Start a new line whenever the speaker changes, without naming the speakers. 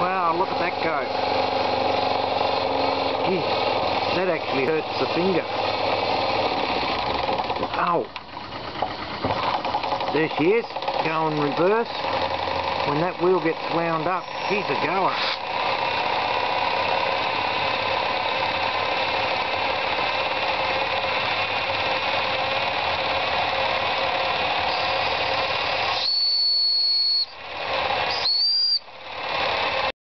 Wow, look at that go. Gee, that actually hurts the finger. Ow. There she is, going reverse. When that wheel gets wound up, she's a goer.